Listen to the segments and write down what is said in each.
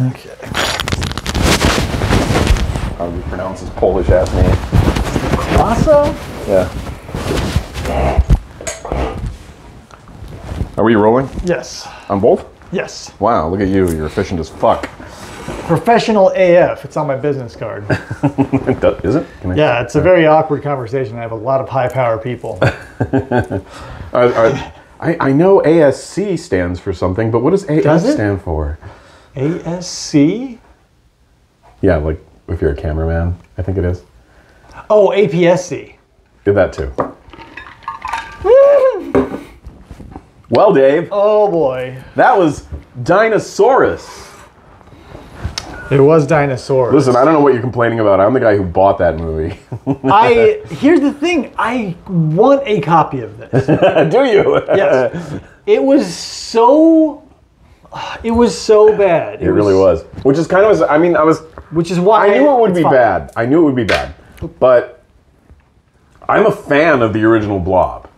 Okay. How do you pronounce his Polish ass name? Lasso? Yeah. Are we rolling Yes. on both? Yes. Wow, look at you. You're efficient as fuck. Professional AF. It's on my business card. Is it? Can I- Yeah, it's a very awkward conversation. I have a lot of high power people. Uh, uh, I, I know ASC stands for something, but what does AF Does stand for? ASC? Yeah, like if you're a cameraman, I think it is. Oh, APSC. Did that too. Well, Dave, Oh boy. that was Dinosaurus. It was dinosaurs. Listen, I don't know what you're complaining about. I'm the guy who bought that movie. I here's the thing. I want a copy of this. Do you? Yes. It was so. It was so bad. It really was. Which is kind of, I mean, I was, Which is why I knew it would be fine. bad. I knew it would be bad. But I'm a fan of the original Blob.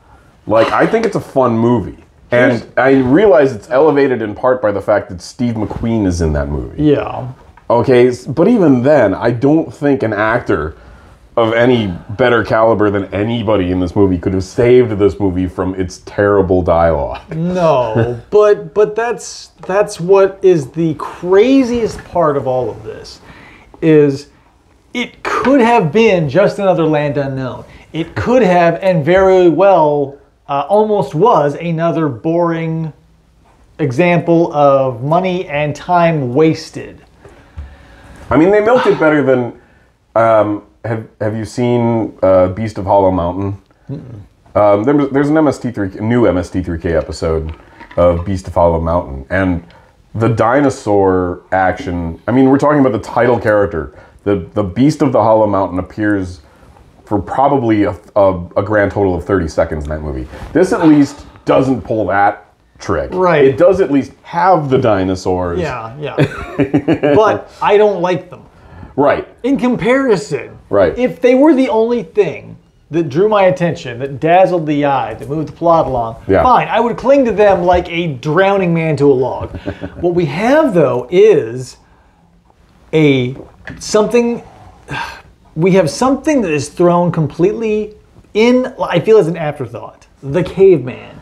Like, I think it's a fun movie. And I realize it's elevated in part by the fact that Steve McQueen is in that movie. Yeah. Okay, but even then, I don't think an actor of any better caliber than anybody in this movie could have saved this movie from its terrible dialogue. No, but but that's that's what is the craziest part of all of this is it could have been just another land unknown. It could have and very well uh, almost was another boring example of money and time wasted. I mean, they milked it better than. Um, have Have you seen uh, Beast of Hollow Mountain? Um, there, there's an MST3 new MST3K episode of Beast of Hollow Mountain, and the dinosaur action. I mean, we're talking about the title character. The the Beast of the Hollow Mountain appears for probably a, a, a grand total of 30 seconds in that movie. This at least doesn't pull that trick. Right. It does at least have the dinosaurs. Yeah, yeah. but I don't like them. Right. In comparison, Right. if they were the only thing that drew my attention, that dazzled the eye, that moved the plot along, Yeah. fine, I would cling to them like a drowning man to a log. what we have though is a something we have something that is thrown completely in I feel as an afterthought. The caveman.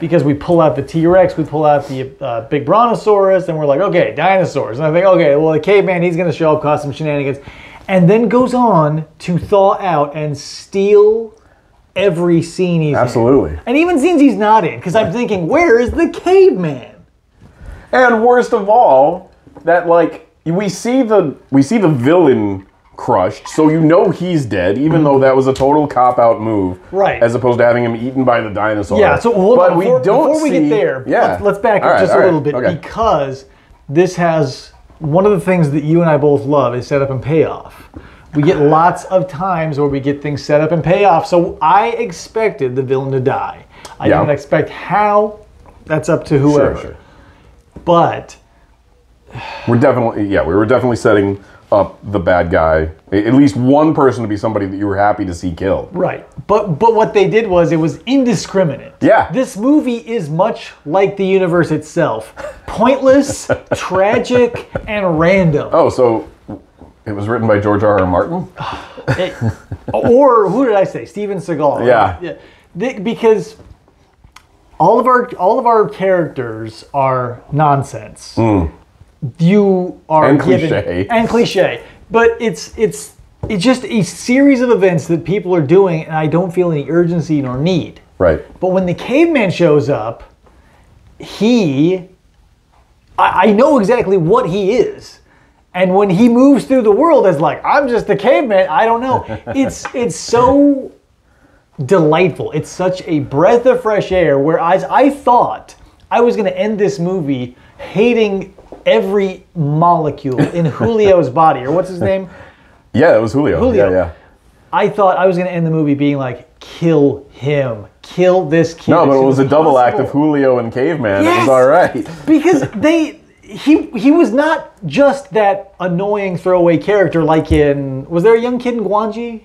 Because we pull out the T-Rex, we pull out the uh, big brontosaurus, and we're like, okay, dinosaurs. And I think, okay, well, the caveman, he's going to show up, cause some shenanigans, and then goes on to thaw out and steal every scene he's in. Absolutely. And even scenes he's not in, because I'm thinking, where is the caveman? And worst of all, that like we see the we see the villain crushed, so you know he's dead, even though that was a total cop out move, Right. As opposed to having him eaten by the dinosaur. Yeah, so hold but on, we don't before we see- get there, Yeah, let's, let's back up right, just a right, little bit Okay. because this has one of the things that you and I both love is setup and payoff. We get lots of times where we get things set up and payoff. So I expected the villain to die. I Yeah. didn't expect how. That's up to whoever. Sure, sure. But We're definitely yeah, we were definitely setting up the bad guy. At least one person to be somebody that you were happy to see killed. Right. But but what they did was it was indiscriminate. Yeah. This movie is much like the universe itself. Pointless, tragic, and random. Oh, so it was written by George R. R. Martin. It- or who did I say? Steven Seagal. Yeah. Th- Because all of our all of our characters are nonsense. Hmm. You are. And given cliche. and cliche, but it's it's it's just a series of events that people are doing, and I don't feel any urgency nor need. Right. But when the caveman shows up, he, I, I know exactly what he is. And when he moves through the world as like, I'm just a caveman, I don't know. It's it's so delightful. It's such a breath of fresh air. Whereas I thought I was gonna end this movie hating every molecule in Julio's body, or what's his name? Yeah, it was Julio. Julio. Yeah, yeah. I thought I was gonna end the movie being like, kill him, kill this kid. No, but it was as a double act of. Julio and Caveman. It Yes! was all right. because they he he was not just that annoying throwaway character like in was there a young kid in Gwangi?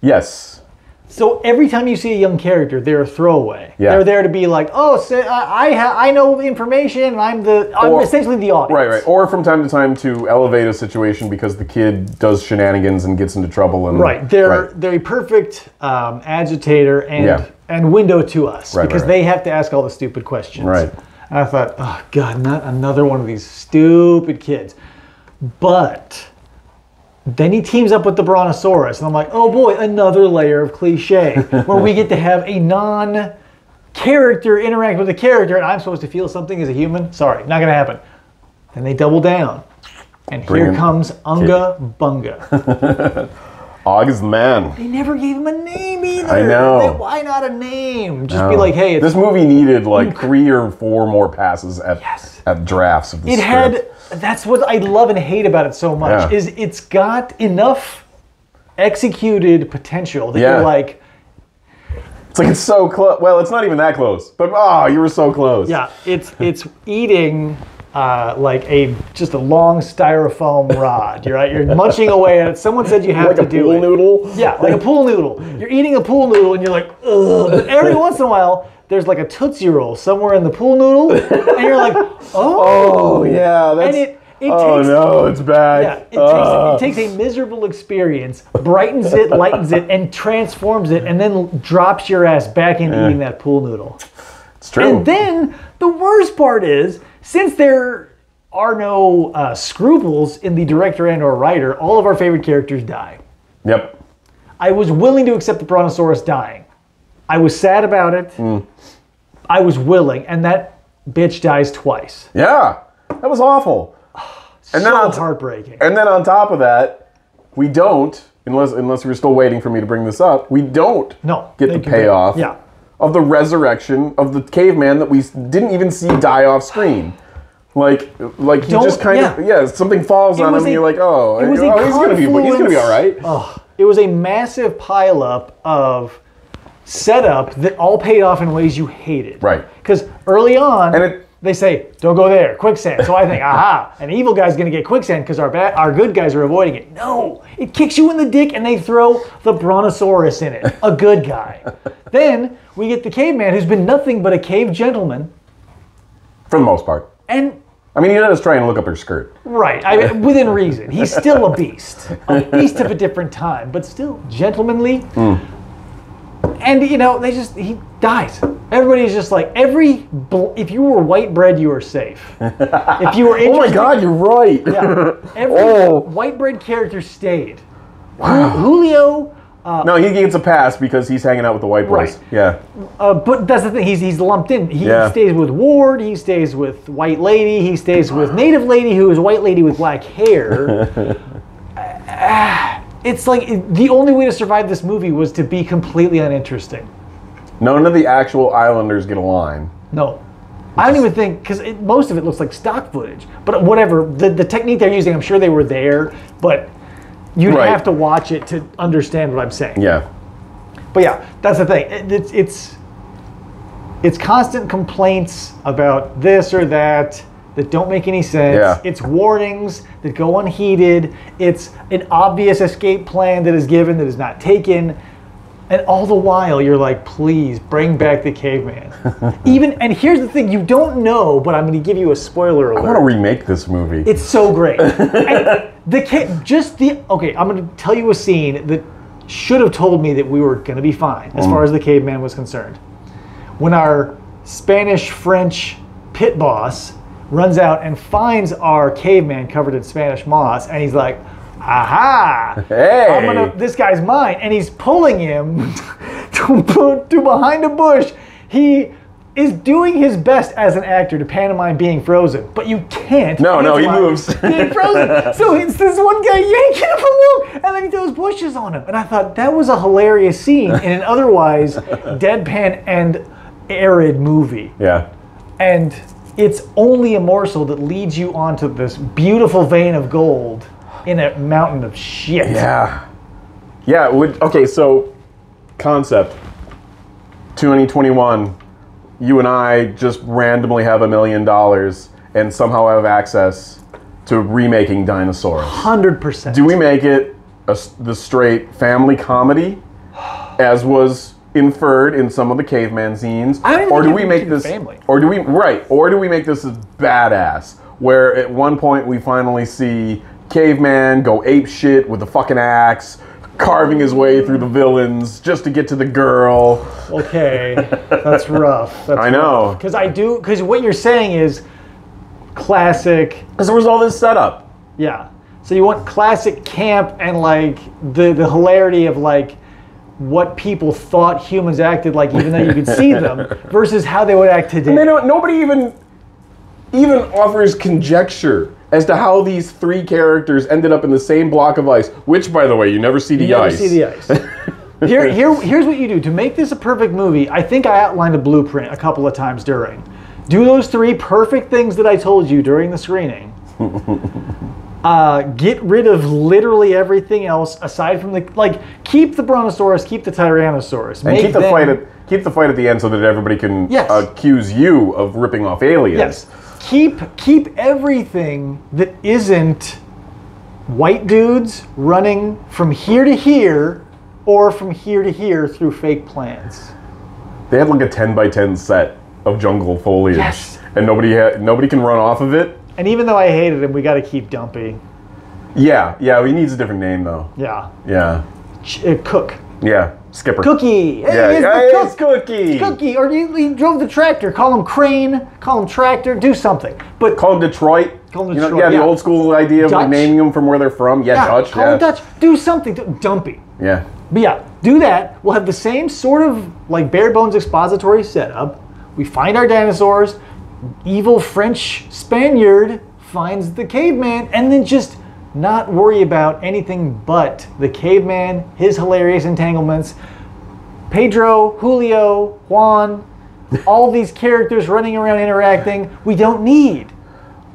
Yes. So every time you see a young character, they're a throwaway. Yeah. They're there to be like, oh, so I I, ha- I know information. and I'm the I'm Or- essentially the audience. Right, right. Or from time to time to elevate a situation because the kid does shenanigans and gets into trouble and Right. They're right. they're a perfect um, agitator and Yeah. and window to us Right, because right, they have to ask all the stupid questions. Right. And I thought, oh god, not another one of these stupid kids. But then he teams up with the Brontosaurus, and I'm like, oh boy, another layer of cliche where we get to have a non character interact with a character, and I'm supposed to feel something as a human. Sorry, not gonna happen. Then they double down. And here comes Unga Bunga. Og is the man. They never gave him a name either. I know. They- why not a name? Just be like, hey, it's, this movie needed hmm. like three or four more passes at Yes. at drafts of the it script. had. That's what I love and hate about it so much. Yeah. Is it's got enough executed potential that Yeah. you're like, It's like it's so close. Well, it's not even that close. But oh, you were so close. yeah, it's it's eating. Uh, like a just a long styrofoam rod, you're right. You're munching away at it. Someone said you have Like to a do pool it. noodle. Yeah, like a pool noodle. You're eating a pool noodle and you're like, ugh. But every once in a while, there's like a Tootsie Roll somewhere in the pool noodle, and you're like, oh. Oh yeah. That's. And it- it oh takes- no, it's back. Yeah, it Ah. takes, it takes a miserable experience, brightens it, lightens it, and transforms it, and then drops your ass back into eating that pool noodle. it's true. And then the worst part is, since there are no uh, scruples in the director and or writer, all of our favorite characters die. yep. I was willing to accept the Brontosaurus dying. I was sad about it. Hmm. I was willing, and that bitch dies twice. Yeah. That was awful. And so then on heartbreaking. And then on top of that, we don't, unless unless you're still waiting for me to bring this up, we don't No, get the payoff yeah. Of the resurrection of the caveman that we didn't even see die off screen. Like, like he Don't- just kind of yeah. something falls on him, was and a- you're like, oh, it was oh, a oh, he's gonna be, he's gonna be all right. It was a massive pileup of setup that all paid off in ways you hated. Right. Because early on, And it- they say, "Don't go there, quicksand." So I think, aha, an evil guy's going to get quicksand because our bad, our good guys are avoiding it. No, it kicks you in the dick, and they throw the brontosaurus in it, a good guy. then we get the caveman, who's been nothing but a cave gentleman, For the most part. and I mean, he does try and look up her skirt. Right, I mean, within reason. He's still a beast, a beast of a different time, but still gentlemanly. Hmm. And you know, they just he dies. Everybody's just like every. Bl- if you were white bread, you were safe. If you were Oh my God, you're right. yeah, every Oh. white bread character stayed. Wow. Julio, no, he gets a pass because he's hanging out with the white boys. Right. Yeah. uh, but that's the thing. He's he's lumped in. He Yeah. stays with Ward. He stays with White Lady. He stays with Native Lady, who is White Lady with black hair. Ah, it's like it- the only way to survive this movie was to be completely uninteresting. None of the actual Islanders get a line. No. I don't even think because most of it looks like stock footage. But whatever the, the technique they're using, I'm sure they were there, but you'd Right. have to watch it to understand what I'm saying. Yeah. But yeah, that's the thing. It, it's it's it's constant complaints about this or that that don't make any sense. Yeah. It's warnings that go unheeded. It's an obvious escape plan that is given that is not taken. And all the while you're like, please bring back the caveman. Even and here's the thing, you don't know, but I'm gonna give you a spoiler alert. I want to remake this movie. It's so great. The ca- just the okay. I'm going to tell you a scene that should have told me that we were going to be fine as mm. far as the caveman was concerned. When our Spanish French pit boss runs out and finds our caveman covered in Spanish moss, and he's like, "Aha! Hey! I'm gonna. This guy's mine," and he's pulling him to, to behind a bush. He is doing his best as an actor to pantomime being frozen, but you can't. No, no, he moves. Being frozen. so it's this one guy yanking him along, and then he throws bushes on him. And I thought that was a hilarious scene in an otherwise deadpan and arid movie. yeah. And it's only a morsel that leads you onto this beautiful vein of gold in a mountain of shit. Yeah. Yeah. Would okay. So, concept. 2021. You and I just randomly have a million dollars and somehow have access to remaking dinosaurs. Hundred percent. Do we make it a the straight family comedy, as was inferred in some of the caveman scenes, I or do we make this, family. or do we right, or do we make this as badass? Where at one point we finally see caveman go ape shit with a fucking axe, carving his way through the villains just to get to the girl. Okay, that's rough. That's I know. Because I do. Because what you're saying is classic. Because there was all this setup. Yeah. So you want classic camp and like the the hilarity of like what people thought humans acted like, even though you could see them, versus how they would act today. They don't, nobody even even offers conjecture as to how these three characters ended up in the same block of ice. Which, by the way, you never see the You never ice. see the ice. Here, here, here's what you do to make this a perfect movie. I think I outlined a blueprint a couple of times during. Do those three perfect things that I told you during the screening. uh, get rid of literally everything else aside from the like. Keep the Brontosaurus, keep the Tyrannosaurus, and keep the them- fight at keep the fight at the end so that everybody can Yes. accuse you of ripping off aliens. Yes. Keep keep everything that isn't white dudes running from here to here or from here to here through fake plans. They had like a ten by ten set of jungle foliage, Yes. and nobody ha- nobody can run off of it. And even though I hated him, we got to keep Dumpy. Yeah, yeah. He needs a different name though. Yeah. Yeah, Ch- uh, Cook. yeah. Skipper. Cookie. Hey, Yeah, it's hey, cook. it's Cookie. Cookie. Or he, he drove the tractor. Call him Crane. Call him Tractor. Do something. But Call him Detroit. Call him You know, Detroit, yeah, the yeah. old school idea of like, naming them from where they're from. Yeah, yeah, Dutch. call yeah. him Dutch. Do something. Dumpy. Yeah. But yeah, do that. We'll have the same sort of like bare bones expository setup. We find our dinosaurs. Evil French Spaniard finds the caveman, and then just not worry about anything but the caveman, his hilarious entanglements, Pedro, Julio, Juan, all these characters running around interacting. We don't need.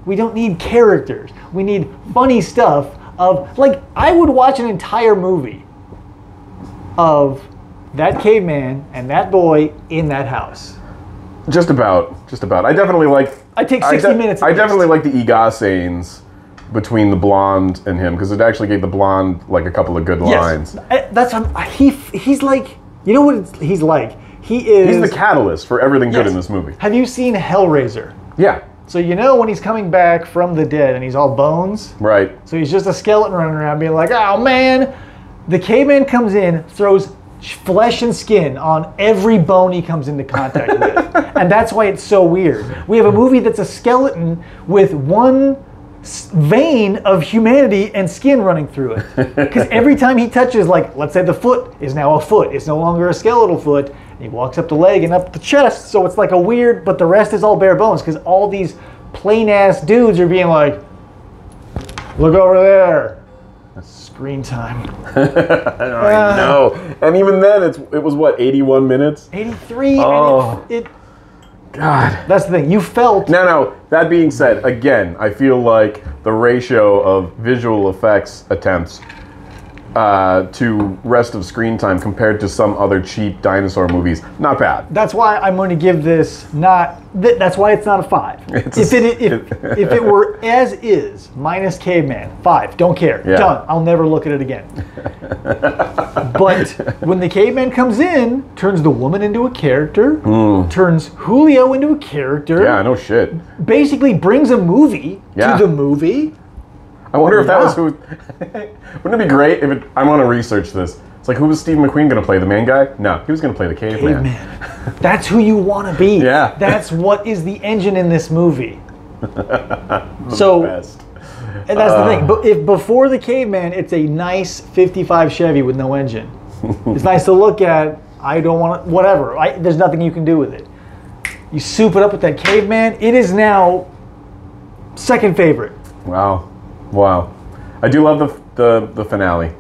We don't need characters. We need funny stuff of like I would watch an entire movie of that caveman and that boy in that house. Just about, just about. I definitely like. I take I 60 minutes I definitely least. like the Egas scenes between the blonde and him because it actually gave the blonde like a couple of good lines. I- that's he. He's like you know what he's like. He is. He's the catalyst for everything good in this movie. Have you seen Hellraiser? Yeah, So you know when he's coming back from the dead and he's all bones. right. So he's just a skeleton running around being like, oh man. The caveman comes in, throws flesh and skin on every bone he comes into contact with. And that's why it's so weird. We have a movie that's a skeleton with one vein of humanity and skin running through it. Because every time he touches, like, let's say the foot is now a foot, it's no longer a skeletal foot. And he walks up the leg and up the chest, so it's like a weird, but the rest is all bare bones because all these plain ass dudes are being like, look over there. Screen time. I uh, know. And even then, it's it was what 81 minutes. 83. Oh. And it, it, God. that's the thing. You felt. No, no. That being said, again, I feel like the ratio of visual effects attempts uh, to rest of screen time compared to some other cheap dinosaur movies, not bad. That's why I'm going to give this not. Th- that's why it's not a five. It's if it if, if it were as is minus caveman five, don't care. Yeah. Done. I'll never look at it again. but when the caveman comes in, turns the woman into a character, turns Julio into a character. Yeah, no shit. Basically brings a movie Yeah. to the movie. I wonder if that was who. Wouldn't it be great if it? I want to research this. It's like who was Steve McQueen going to play? The main guy? No, he was going to play the caveman. Caveman. That's who you want to be. Yeah. That's what is the engine in this movie. so, Best. and that's the thing. Uh. But if before the caveman, it's a nice 55 Chevy with no engine. it's nice to look at. I don't want to, whatever. I, there's nothing you can do with it. You soup it up with that caveman. It is now second favorite. Wow, wow. I do love the the the finale.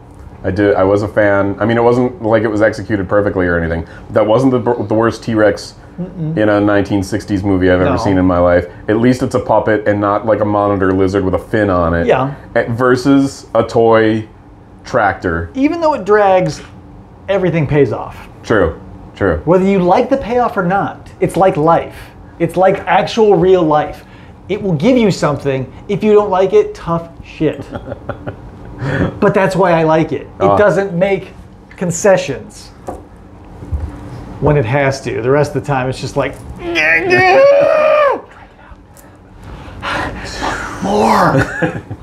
I did. I was a fan. I mean, it wasn't like it was executed perfectly or anything. That wasn't the the worst T Rex in a 1960s movie I've ever No. seen in my life. At least it's a puppet and not like a monitor lizard with a fin on it. Yeah. Eh, Versus a toy tractor. Even though it drags, everything pays off. True. True. Whether you like the payoff or not, it's like life. It's like actual real life. It will give you something. If you don't like it, tough shit. but that's why I like it. It Ah. doesn't make concessions. when it has to. The rest of the time, it's just like more,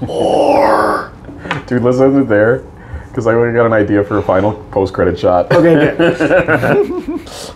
more. Dude, let's end it there because I already got an idea for a final post credit shot. Okay, good.